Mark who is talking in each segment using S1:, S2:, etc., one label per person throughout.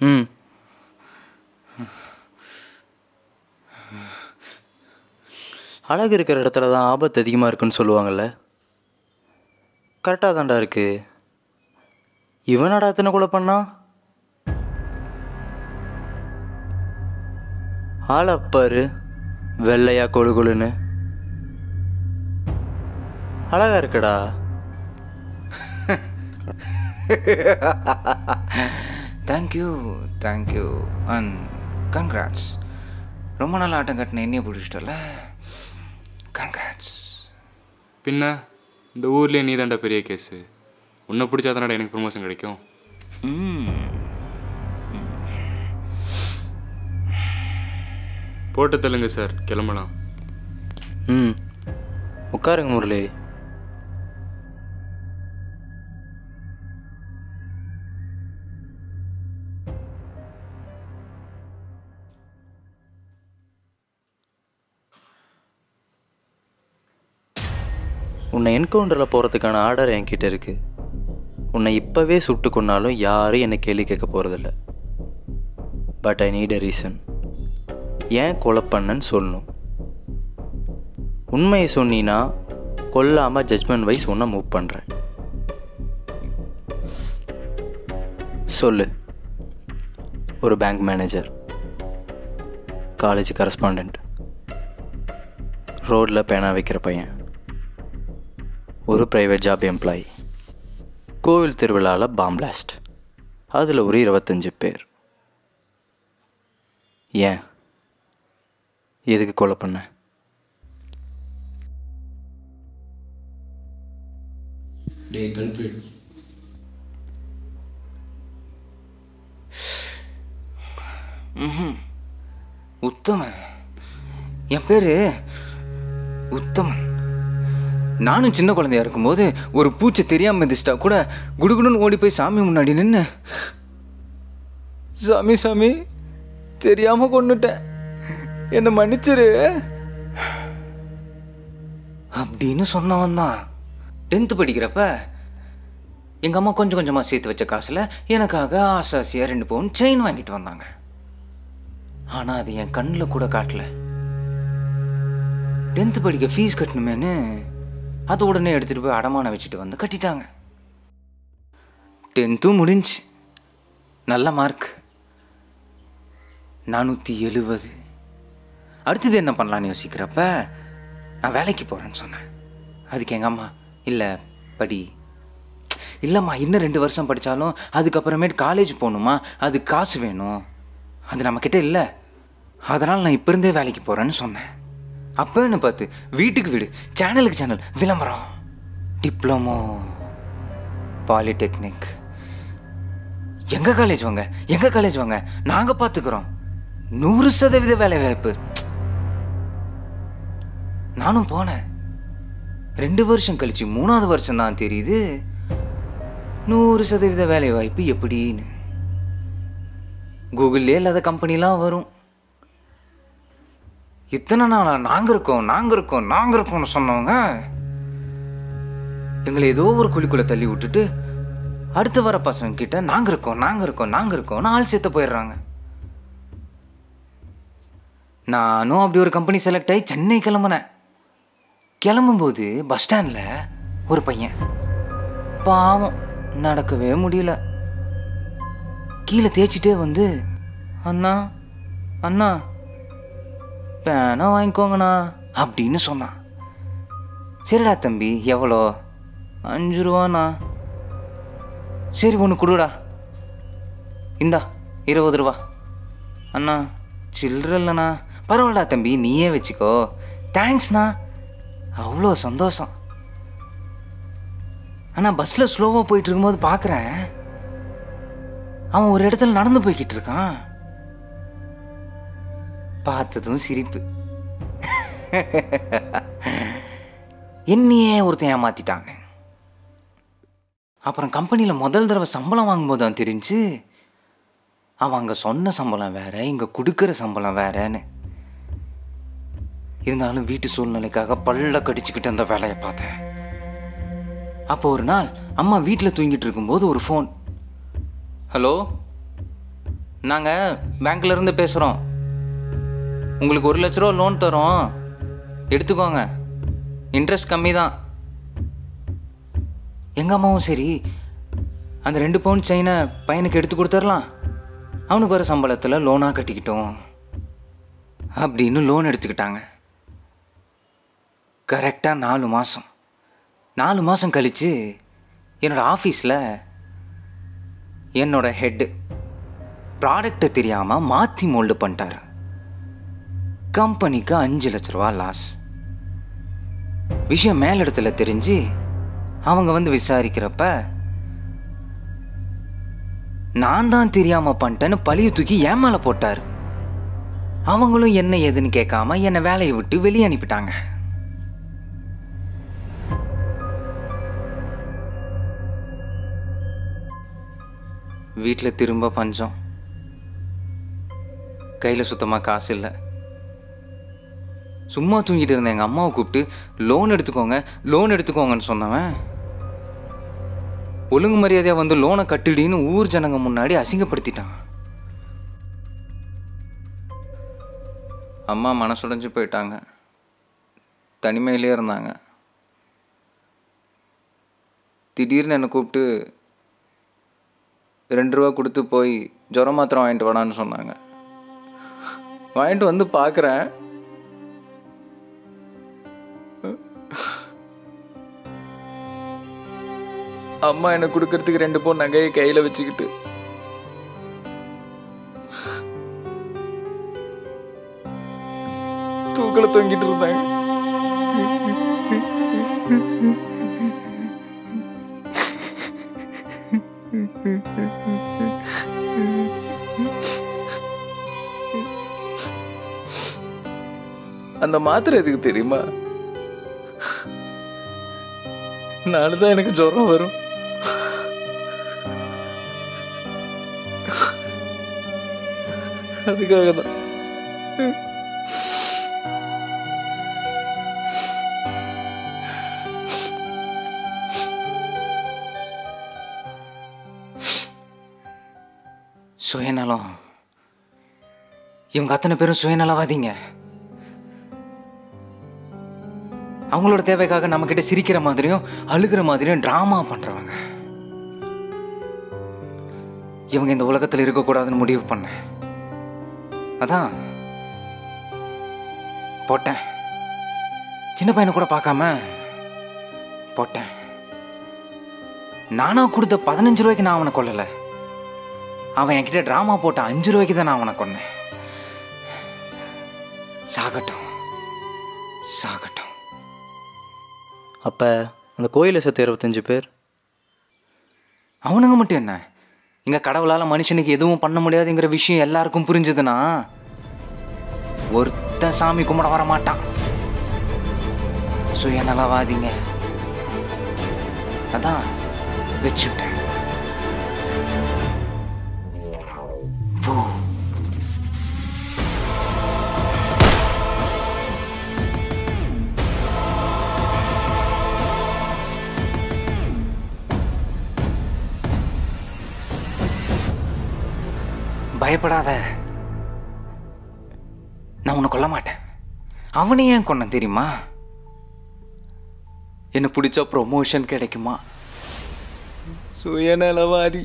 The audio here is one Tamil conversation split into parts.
S1: ம். அழகு இருக்கிற இடத்துல தான் ஆபத்து அதிகமாக இருக்குன்னு சொல்லுவாங்கள்ல கரெக்டாக தாண்டா இருக்கு. இவனடா அத்தனை கொலை பண்ணா? ஆளப்பாரு வெள்ளையா கொழு கொழுன்னு. அழகா இருக்குடா.
S2: தேங்க்யூ தேங்க்யூ அண்ட் கங்க்ராட்ஸ் ரொம்ப நாள் ஆட்டம் கட்டின என்னைய பிடிச்சிட்டல கங்க்ராட்ஸ்
S3: பின்ன இந்த ஊர்லேயே நீ தான்டா பெரிய கேஸு. உன்னை பிடிச்சா தானடா எனக்கு ப்ரொமோஷன் கிடைக்கும். போட்டு தள்ளுங்க சார் கிளம்பலாம்.
S1: ம். உட்காருங்க முரளி. உன்னை என்கவுண்டரில் போகிறதுக்கான ஆர்டர் என்கிட்ட இருக்கு. உன்னை இப்போவே சுட்டு கொன்னாலும் யாரும் என்னை கேள்வி கேட்க போகிறதில்ல but I need a reason ஏன் கொலை பண்ணன்னு சொல்லணும். உண்மையை சொன்னீன்னா கொல்லாமல் ஜட்மெண்ட் வைஸ் உன்னை மூவ் பண்ணுறேன் சொல்லு. ஒரு பேங்க் மேனேஜர் காலேஜ் கரஸ்பாண்ட் ரோட்டில் பேனா வைக்கிற பையன். ஒரு ப்ரைவேட் ஜாப் எம்ப்ளாயி கோவில் திருவிழாவில் பாம் பிளாஸ்ட் அதில் ஒரு இருபத்தஞ்சு பேர். ஏன்? எதுக்கு கொலை பண்ண?
S4: டே கல்பிரிட்
S2: உத்தமன். என் பேர் உத்தமன். நானும் சின்ன குழந்தையா இருக்கும்போது ஒரு பூச்சை தெரியாமல் இருந்துச்சுட்டா கூட குடுகுடுன்னு ஓடி போய் சாமி முன்னாடி நின்று சாமி சாமி தெரியாமல் கொண்டுட்டேன் என்னை மன்னிச்சிரு. அப்படின்னு சொன்னவன் தான். டென்த்து படிக்கிறப்ப எங்கள் அம்மா கொஞ்சம் கொஞ்சமாக சேர்த்து வச்ச காசில் எனக்காக ஆசாசியாக ரெண்டு பவுன் செயின் வாங்கிட்டு வந்தாங்க. ஆனால் அது என் கண்ணில் கூட காட்டல. டென்த்து படிக்க ஃபீஸ் கட்டணுமேனு அதை உடனே எடுத்துகிட்டு போய் அடமானம் வச்சுட்டு வந்து கட்டிட்டாங்க. டென்த்தும் முடிஞ்சு நல்ல மார்க். நானூற்றி எழுபது அடுத்தது என்ன பண்ணலான்னு யோசிக்கிறப்ப நான் வேலைக்கு போகிறேன்னு சொன்னேன். அதுக்கு எங்கள் அம்மா இல்லை படி. இல்லைம்மா இன்னும் ரெண்டு வருஷம் படித்தாலும் அதுக்கப்புறமேட்டு காலேஜ் போகணுமா? அது காசு வேணும். அது நம்மக்கிட்ட இல்லை. அதனால் நான் இப்போ இருந்தே வேலைக்கு போகிறேன்னு சொன்னேன். அப்போ என்ன பார்த்து வீட்டுக்கு வீடு சேனலுக்கு சேனல் விளம்பரம் டிப்ளமோ பாலிடெக்னிக் எங்கள் காலேஜ் வாங்க? எங்கள் காலேஜ் வாங்க? நாங்கள் பார்த்துக்குறோம் நூறு சதவீத வேலை வாய்ப்பு. நானும் போனேன். ரெண்டு வருஷம் கழிச்சு மூணாவது வருஷம் தான் தெரியுது. நூறு சதவீத வேலை வாய்ப்பு எப்படின்னு. கூகுள்லே இல்லாத கம்பெனிலாம் வரும். இத்தனை நாள் நாங்கள் இருக்கோம் நாங்கள் இருக்கோம் நாங்கள் இருக்கோம்னு சொன்னவங்க? எங்களை ஏதோ ஒரு குழிக்குள்ளே தள்ளி விட்டுட்டு அடுத்து வர பசங்க கிட்ட நாங்கள் இருக்கோம் நாங்கள் இருக்கோம் நாங்கள் இருக்கோம்னு ஆள் சேர்த்து போயிடுறாங்க. நானும் அப்படி ஒரு கம்பெனி செலக்ட் ஆகி சென்னை கிளம்புனேன். கிளம்பும்போது பஸ் ஸ்டாண்டில் ஒரு பையன். பாவம் நடக்கவே முடியல. கீழே தேய்ச்சிட்டே வந்து அண்ணா அண்ணா பேனா வாங்கிக்கோங்கண்ணா. அப்படின்னு சொன்னான். சரிடா தம்பி எவ்வளோ? அஞ்சு ரூபாண்ணா. சரி ஒன்று கொடுடா. இந்தா இருபது ரூபா. அண்ணா சில்லற இல்லைண்ணா. பரவாயில்லடா தம்பி நீயே வச்சுக்கோ. தேங்க்ஸ்ண்ணா அவ்வளோ சந்தோஷம். ஆனால் பஸ்ஸில் ஸ்லோவாக போயிட்டு இருக்கும்போது பார்க்குறேன் அவன் ஒரு இடத்துல நடந்து போய்கிட்டு இருக்கான். பார்த்ததும் சிரிப்பு. என்னையே ஒருத்தன் ஏமாத்திட்டாங்க. அப்புறம் கம்பெனியில் முதல் தடவை சம்பளம் வாங்கும்போது தான் தெரிஞ்சு அவன் அங்கே சொன்ன சம்பளம் வேற இங்கே கொடுக்குற சம்பளம் வேறன்னு. இருந்தாலும் வீட்டு சூழ்நிலைக்காக பல்ல கடிச்சுக்கிட்டு அந்த வேலையை பார்த்தேன். அப்போ ஒரு நாள் அம்மா வீட்டில் தூங்கிட்டு இருக்கும்போது ஒரு ஃபோன் ஹலோ நாங்கள் பேங்க்லேருந்து பேசுகிறோம் உங்களுக்கு ஒரு லட்ச ரூபா லோன் தரோம். எடுத்துக்கோங்க. இன்ட்ரெஸ்ட் கம்மி தான் எங்கள் அம்மாவும் சரி. அந்த ரெண்டு பவுன் செயினை பையனுக்கு எடுத்து கொடுத்துர்லாம் அவனுக்கு வர சம்பளத்தில் லோனாக கட்டிக்கிட்டோம். அப்படின்னு லோன் எடுத்துக்கிட்டாங்க. கரெக்டாக நாலு மாதம் நாலு மாதம் கழித்து என்னோடய ஆஃபீஸில் என்னோட ஹெட்டு ப்ராடக்ட்டை தெரியாமல் மாற்றி மோல்டு பண்ணிட்டார். கம்பெனிக்கு அஞ்சு லட்ச ரூபா லாஸ் விஷயம் மேலிடத்துல தெரிஞ்சு அவங்க வந்து விசாரிக்கிறப்ப நான் தான் தெரியாம பண்ணிட்டேன்னு பழிய தூக்கி என் மேல போட்டார். அவங்களும் என்ன ஏதுன்னு கேட்காம என்னை வேலையை விட்டு வெளியே அனுப்பிட்டாங்க. வீட்டில் திரும்ப பஞ்சம். கையில் சுத்தமாக காசு இல்லை. சும்மா தூங்கிட்டு இருந்த எங்கள் அம்மாவை கூப்பிட்டு லோன் எடுத்துக்கோங்க லோன் எடுத்துக்கோங்கன்னு சொன்னவன் ஒழுங்கு மரியாதையாக வந்து லோனை கட்டிடின்னு ஊர் ஜனங்க முன்னாடி அசிங்கப்படுத்திட்டான். அம்மா மனசுடைஞ்சு போயிட்டாங்க. தனிமையிலே இருந்தாங்க. திடீர்னு என்னை கூப்பிட்டு ரெண்டு ரூபா கொடுத்து போய் ஜுரம் மாத்திரம் வாங்கிட்டு வாடான்னு சொன்னாங்க. வாங்கிட்டு வந்து பார்க்குறேன். அம்மா எனக்கு கொடுக்கறதுக்கு ரெண்டு பவுன் நகையை கையில் வச்சுக்கிட்டு. தூக்கல தொங்கிட்டு இருந்தாங்க அந்த மாத்திரை எதுக்கு தெரியுமா? நாளைதான் எனக்கு ஜுரம் வரும். அதுக்காக தான் சுயநலம். இவங்க அத்தனை பேரும் சுயநலவாதிங்க. அவங்களோட தேவைக்காக நம்மக்கிட்ட சிரிக்கிற மாதிரியும் அழுகிற மாதிரியும் ட்ராமா பண்ணுறவங்க இவங்க இந்த உலகத்தில் இருக்கக்கூடாதுன்னு முடிவு பண்ணேன். அதான். போட்டேன். சின்ன பையனை கூட பார்க்காம போட்டேன். நானா கொடுத்த பதினஞ்சு ரூபாய்க்கு நான் அவனை கொல்லலை. அவன் என்கிட்ட ட்ராமா போட்ட அஞ்சு ரூபாய்க்கு தான் நான் அவனை கொன்னேன். சாகட்டும். சாகட்டும்.
S1: அப்போ அந்த கோயிலை சேர்த்து இருபத்தஞ்சு பேர்?
S2: அவனுங்க மட்டும் என்ன? இங்கே கடவுளால் மனுஷனுக்கு எதுவும் பண்ண முடியாதுங்கிற விஷயம் எல்லாருக்கும் புரிஞ்சுதுன்னா ஒருத்தன் சாமி கும்பிட வர மாட்டான். சுயநலவாதீங்க. அதான் வச்சுட்டேன். பயப்படாத. நான் உன்னை கொல்ல மாட்டேன். அவனை ஏன் கொன்னேன் தெரியுமா? என்னை பிடிச்சா ப்ரொமோஷன் கிடைக்குமா? சுயநலவாதி.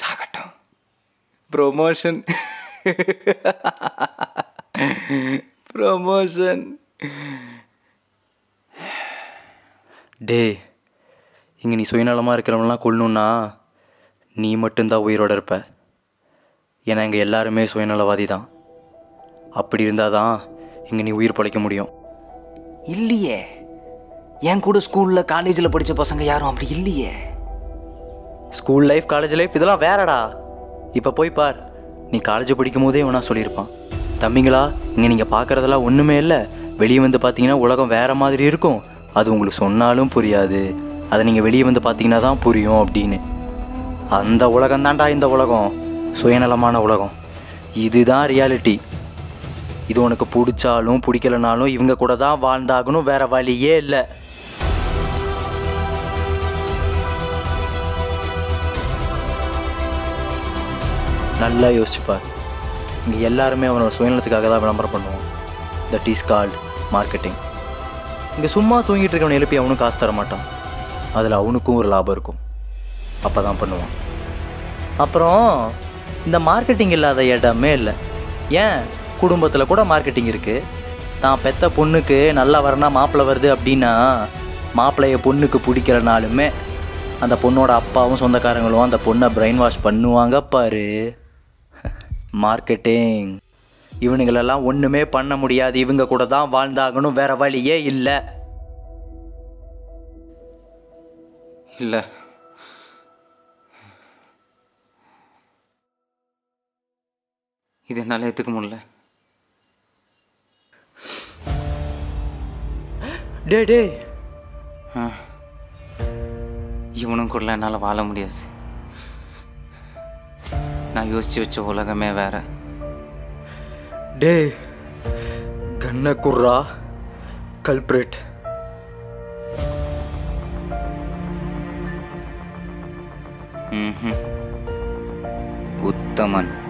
S2: சாகட்டும். ப்ரொமோஷன் ப்ரொமோஷன்
S1: டே இங்கே நீ சுயநலமாக இருக்கிறவங்களாம் கொல்லணுன்னா நீ மட்டும்தான் உயிரோட இருப்ப. ஏன்னா இங்கே எல்லாருமே சுயநலவாதி தான் அப்படி இருந்தால் தான் இங்கே நீ உயிர் பழைக்க முடியும்.
S2: இல்லையே. என் கூட ஸ்கூலில் காலேஜில் படித்த பசங்க யாரும் அப்படி இல்லையே.
S1: ஸ்கூல் லைஃப் காலேஜ் லைஃப் இதெல்லாம் வேறடா. இப்போ போய் பார். நீ காலேஜ் படிக்கும் போதே இவனா சொல்லியிருப்பான். தம்பிங்களா இங்கே நீங்கள் பார்க்குறதெல்லாம் ஒன்றுமே இல்லை. வெளியே வந்து பார்த்தீங்கன்னா உலகம் வேற மாதிரி இருக்கும். அது உங்களுக்கு சொன்னாலும் புரியாது. அதை நீங்கள் வெளியே வந்து பார்த்தீங்கன்னா தான் புரியும் அப்படின்னு. அந்த உலகம் தான்டா இந்த உலகம். சுயநலமான உலகம். இதுதான் ரியாலிட்டி இது உனக்கு பிடிச்சாலும் பிடிக்கலனாலும் இவங்க கூட தான் வாழ்ந்தாகணும் வேற வழியே இல்லை. நல்லா யோசிச்சுப்பார் இங்கே எல்லாருமே அவனோட சுயநலத்துக்காக தான் விளம்பரம் பண்ணுவான். தட் இஸ் கால்ட் மார்க்கெட்டிங் இங்கே சும்மா தூங்கிட்டு இருக்கவனை எழுப்பி அவனும் காசு தர மாட்டான் அதில் அவனுக்கும் ஒரு லாபம் இருக்கும். அப்போ தான் பண்ணுவான். அப்புறம் இந்த மார்க்கெட்டிங் இல்லாத இடமே இல்லை. ஏன்? குடும்பத்தில் கூட மார்க்கெட்டிங் இருக்குது தான் பெத்த பொண்ணுக்கு நல்லா வரனா மாப்பிள்ளை வருது அப்படின்னா மாப்பிள்ளைய பொண்ணுக்கு பிடிக்கிறனாலுமே அந்த பொண்ணோட அப்பாவும் சொந்தக்காரங்களும் அந்த பொண்ணை பிரெயின் வாஷ் பண்ணுவாங்க பாரு. மார்க்கெட்டிங் இவனுங்களெல்லாம் ஒன்றுமே பண்ண முடியாது. இவங்க கூட தான் வாழ்ந்தாகணும். வேறு வழியே இல்லை.
S2: இல்லை. இது என்னால் ஏற்றுக்க முடியல.
S1: டே டே
S2: இவனும் கூட என்னால் வாழ முடியாது. நான் யோசிச்சு வச்ச உலகமே வேற.
S1: டே கண்ண குர்ரா கல்பிரேட்
S2: உத்தமன்.